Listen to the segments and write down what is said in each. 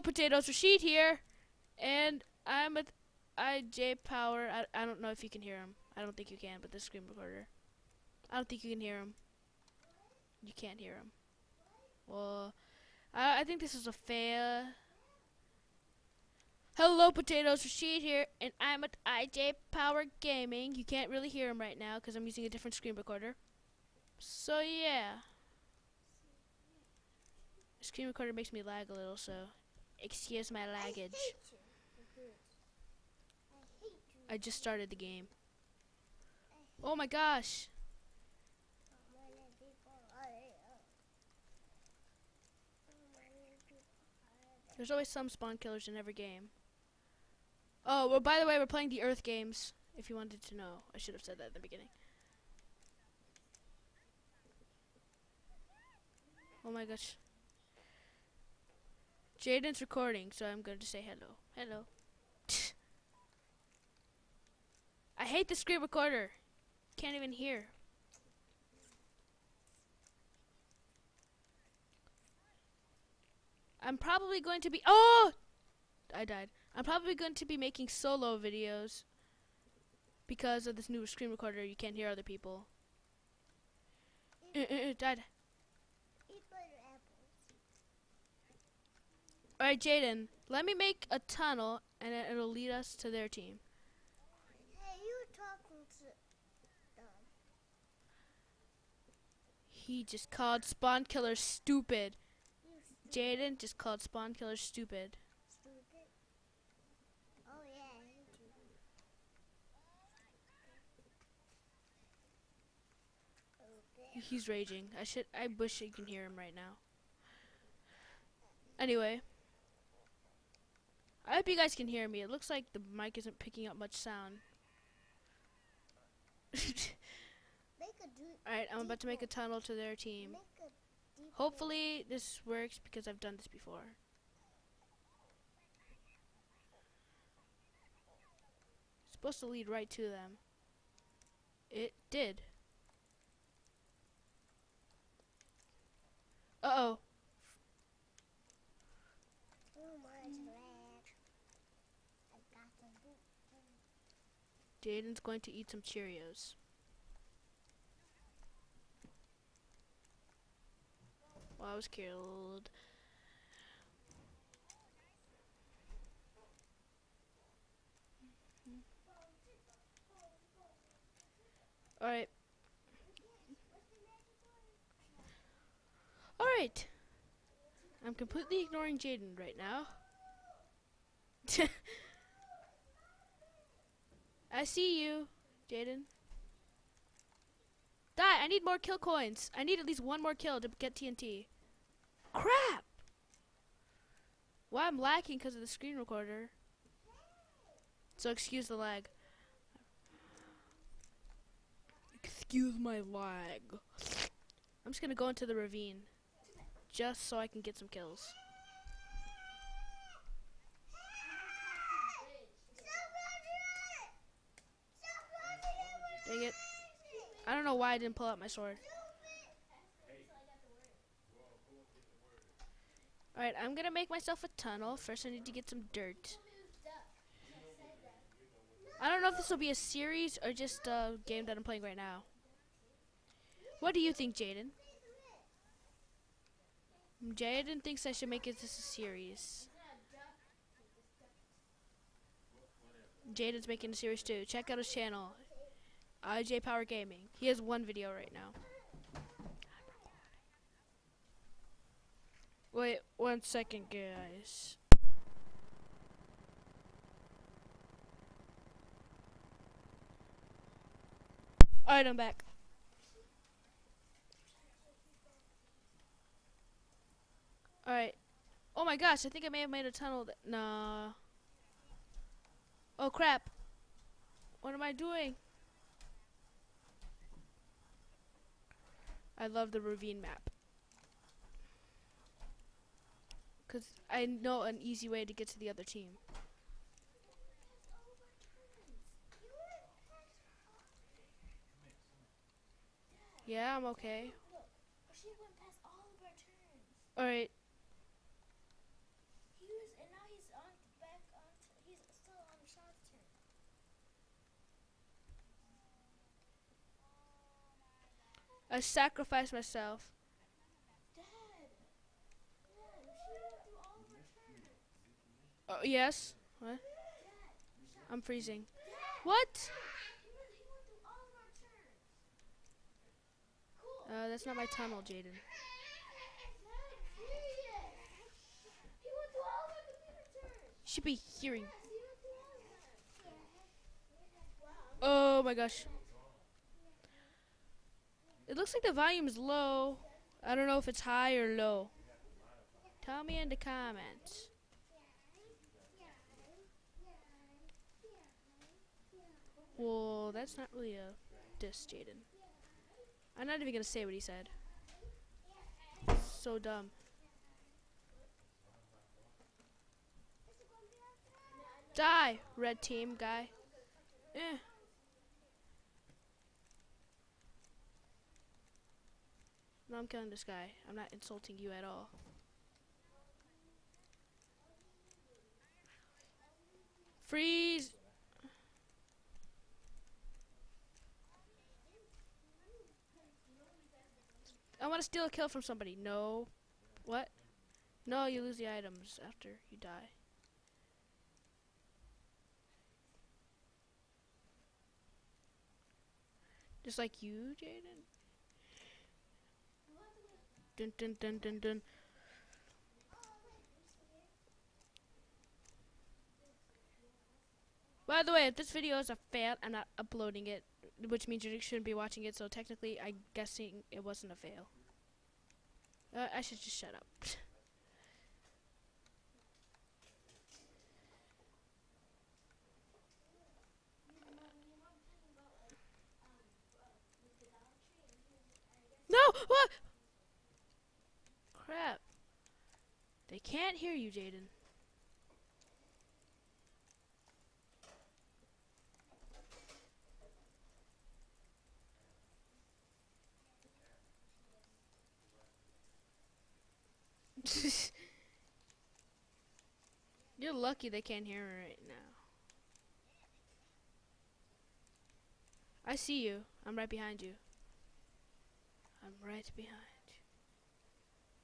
Hello, potatoes. Rasheed here, and I'm with IJ Power. I, I don't know if you can hear him. I don't think you can, but the screen recorder. I don't think you can hear him. You can't hear him. Well, I, I think this is a fail. Hello, potatoes. Rasheed here, and I'm at IJ Power Gaming. You can't really hear him right now because I'm using a different screen recorder. So yeah, the screen recorder makes me lag a little, so excuse my laggage. I just started the game. Oh my gosh! There's always some spawn killers in every game. Oh, well, by the way, we're playing the Earth games, if you wanted to know. I should have said that at the beginning. Oh my gosh. Jayden's recording, so I'm going to say hello. Hello. I hate the screen recorder. Can't even hear. I'm probably going to be. Oh! I died. I'm probably going to be making solo videos because of this new screen recorder. You can't hear other people. Uh, uh, uh, died. Alright, Jayden, let me make a tunnel and it- it'll lead us to their team. Hey, you talking to them? He just called Spawn Killer stupid. Stupid. Jayden just called Spawn Killer stupid. stupid. Oh yeah, I hate you. Stupid. He's raging. I should. I wish you can hear him right now. Anyway, I hope you guys can hear me. It looks like the mic isn't picking up much sound. Make a do. Alright, I'm about to make a tunnel to their team. Make a deep. Hopefully this works because I've done this before. It's supposed to lead right to them. It did. Uh oh. Oh my lag. I got the boot. Jayden's going to eat some Cheerios. Well, I was killed. Alright. Alright. I'm completely ignoring Jayden right now. I see you, Jayden. Die! I need more kill coins. I need at least one more kill to get TNT. Crap! Why I'm lacking because of the screen recorder. So excuse the lag. Excuse my lag. I'm just gonna go into the ravine. Just so I can get some kills. Dang it. I don't know why I didn't pull out my sword. Alright, I'm gonna make myself a tunnel. First, I need to get some dirt. I don't know if this will be a series or just a game that I'm playing right now. What do you think, Jayden? Jayden thinks I should make it this a series. Jayden's making a series too. Check out his channel. Uh, IJ Power Gaming. He has one video right now. Wait one second, guys. Alright, I'm back. Alright. Oh my gosh, I think I may have made a tunnel. That nah. Oh crap. What am I doing? I love the ravine map. Because I know an easy way to get to the other team. Yeah, I'm okay. She went past all of our turns. Alright, I sacrificed myself. Oh, yes? What? I'm freezing. What? Uh, that's not my tunnel, Jayden. Should be hearing. Oh my gosh. It looks like the volume is low. I don't know if it's high or low. Tell me in the comments. Well, that's not really a diss, Jayden. I'm not even gonna say what he said. So dumb. Die, red team guy. Eh. No, I'm killing this guy. I'm not insulting you at all. Freeze! I want to steal a kill from somebody. No. What? No, you lose the items after you die. Just like you, Jayden? Dun dun dun dun dun. By the way, if this video is a fail, I'm not uploading it, which means you shouldn't be watching it, so technically I'm guessing it wasn't a fail. Uh, I should just shut up. no! What? Crap. They can't hear you, Jayden. You're lucky they can't hear her right now. I see you. I'm right behind you. I'm right behind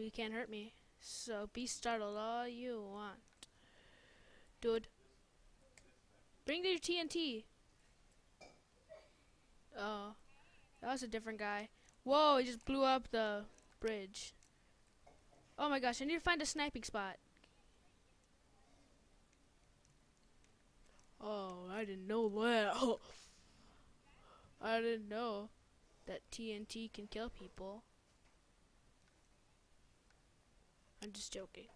you. You can't hurt me. So be startled all you want. Dude. Bring your TNT. Oh. That was a different guy. Whoa, he just blew up the bridge. Oh my gosh, I need to find a sniping spot. Oh, I didn't know that. I didn't know that TNT can kill people. I'm just joking.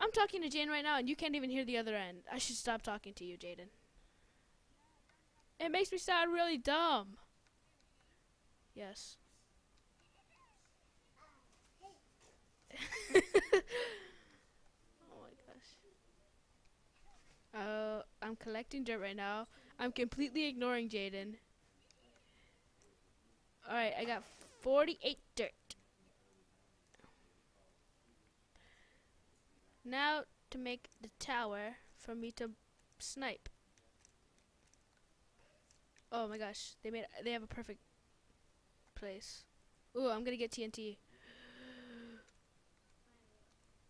I'm talking to Jane right now and you can't even hear the other end. I should stop talking to you, Jayden. It makes me sound really dumb. Yes. oh my gosh. Uh, I'm collecting dirt right now. I'm completely ignoring Jayden. Alright, I got 48 dirt. Now to make the tower for me to snipe. Oh my gosh, they made they have a perfect place. Ooh, I'm gonna get TNT.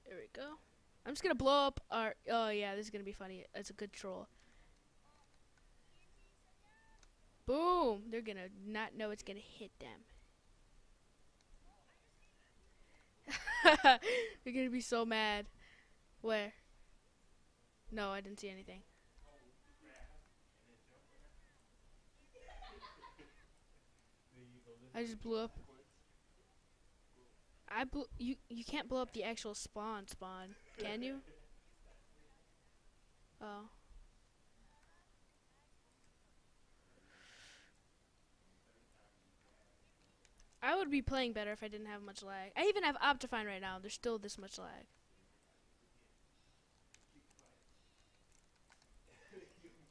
There we go. I'm just gonna blow up our. Oh yeah, this is gonna be funny. It's a good troll. Boom! They're gonna not know it's gonna hit them. They're gonna be so mad. Where? No, I didn't see anything. I just blew up. I blew you. You can't blow up the actual spawn spawn, can you? Oh. I would be playing better if I didn't have much lag. I even have Optifine right now. There's still this much lag.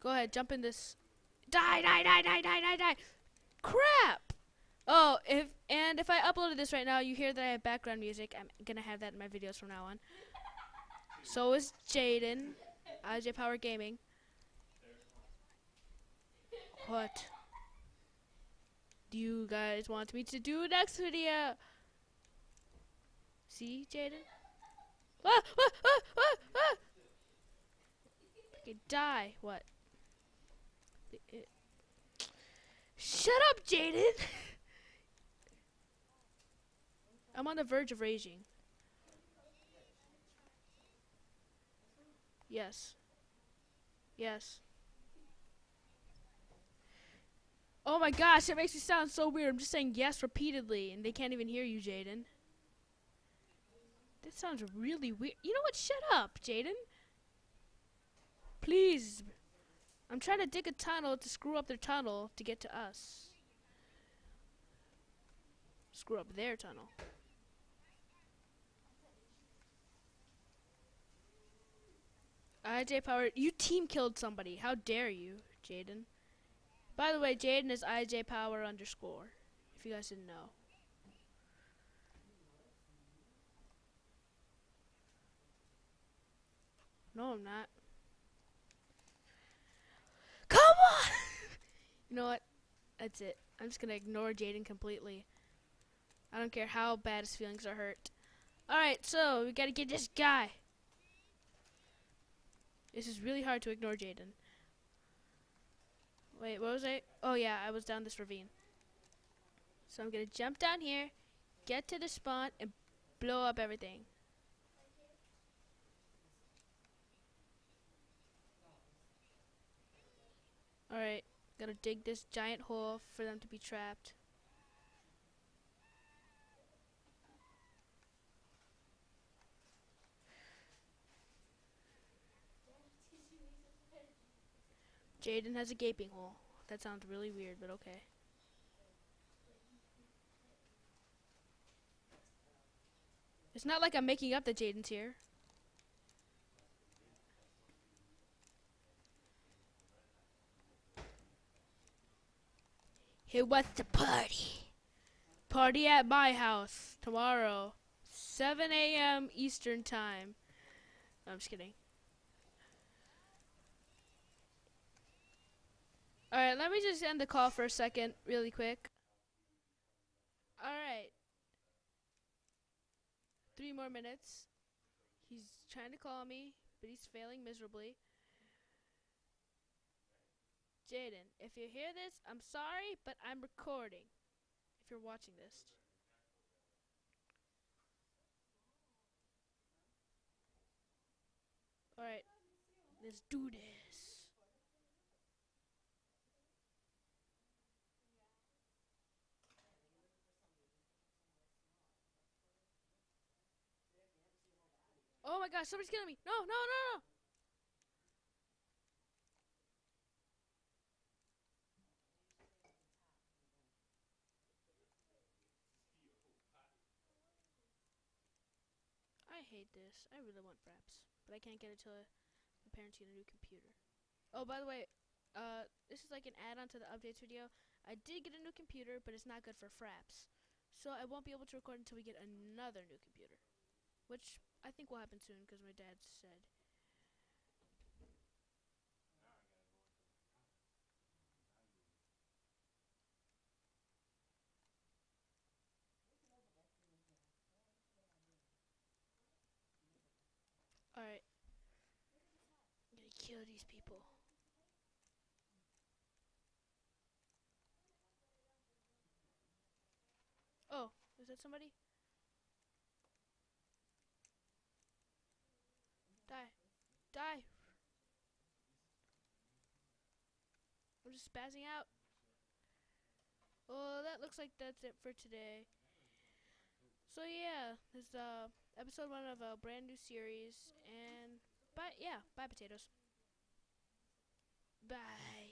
Go ahead, jump in this. Die, die, die, die, die, die, die. Crap! Oh, if and if I uploaded this right now, you hear that I have background music. I'm gonna have that in my videos from now on. So is Jayden, IJ Power Gaming. What? do you guys want me to do next video? See, Jayden? Ah, ah, ah, ah, ah! Okay, die. What? It- Shut up, Jayden! I'm on the verge of raging. Yes. Yes. Oh my gosh, it makes me sound so weird. I'm just saying yes repeatedly, and they can't even hear you, Jayden. That sounds really weird. You know what? Shut up, Jayden. Please. I'm trying to dig a tunnel to screw up their tunnel to get to us. Screw up their tunnel. IJ Power, you team killed somebody. How dare you, Jayden? By the way, Jayden is IJ Power underscore. If you guys didn't know. No, I'm not. Come on! You know what? That's it. I'm just gonna ignore Jayden completely. I don't care how bad his feelings are hurt. Alright, so we gotta get this guy. This is really hard to ignore Jayden. Wait, what was I? Oh yeah, I was down this ravine. So I'm gonna jump down here, get to the spawn, and blow up everything. Alright, gotta dig this giant hole for them to be trapped. Jayden has a gaping hole. That sounds really weird, but okay. It's not like I'm making up that Jayden's here. Who wants to party? Party at my house tomorrow, 7 a.m. Eastern Time. No, I'm just kidding. Alright, let me just end the call for a second, really quick. Alright. Three more minutes. He's trying to call me, but he's failing miserably. Jayden, if you hear this, I'm sorry, but I'm recording. If you're watching this. Alright, let's do this. Oh my gosh, somebody's killing me. No, no, no, no. I hate this. I really want fraps, but I can't get it till my parents get a new computer. Oh, by the way, uh, this is like an add-on to the updates video. I did get a new computer, but it's not good for fraps. So I won't be able to record until we get another new computer. Which I think will happen soon because my dad said. Alright. I'm gonna kill these people. Oh, is that somebody? Die. Die. I'm just spazzing out. Well, that looks like that's it for today. So yeah, this is uh, episode one of a brand new series, and bye. Yeah, bye potatoes. Bye.